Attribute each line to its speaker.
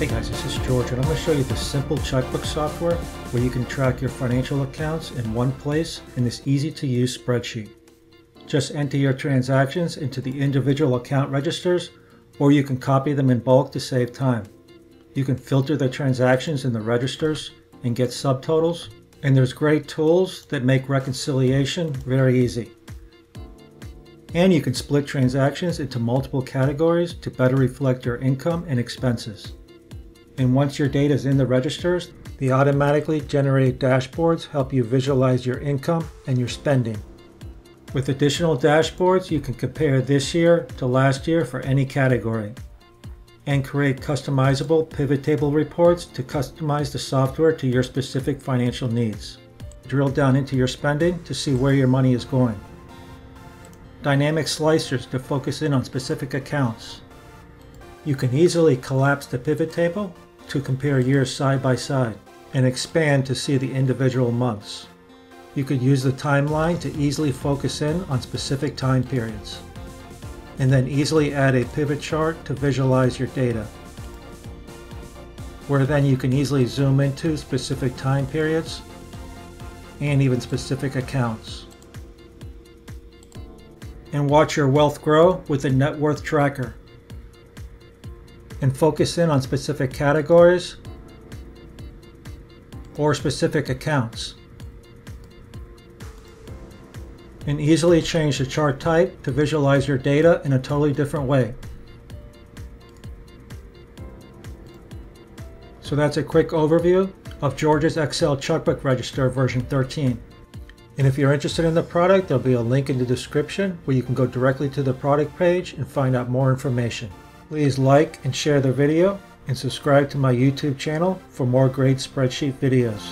Speaker 1: Hey guys, this is George and I'm going to show you the simple checkbook software where you can track your financial accounts in one place in this easy to use spreadsheet. Just enter your transactions into the individual account registers or you can copy them in bulk to save time. You can filter the transactions in the registers and get subtotals and there's great tools that make reconciliation very easy. And you can split transactions into multiple categories to better reflect your income and expenses. And once your data is in the registers, the automatically generated dashboards help you visualize your income and your spending. With additional dashboards, you can compare this year to last year for any category and create customizable pivot table reports to customize the software to your specific financial needs. Drill down into your spending to see where your money is going. Dynamic slicers to focus in on specific accounts. You can easily collapse the pivot table to compare years side by side and expand to see the individual months. You could use the timeline to easily focus in on specific time periods and then easily add a pivot chart to visualize your data where then you can easily zoom into specific time periods and even specific accounts. And watch your wealth grow with the net worth tracker and focus in on specific categories or specific accounts. And easily change the chart type to visualize your data in a totally different way. So that's a quick overview of George's Excel Checkbook Register version 13. And if you're interested in the product, there'll be a link in the description where you can go directly to the product page and find out more information. Please like and share the video and subscribe to my YouTube channel for more great spreadsheet videos.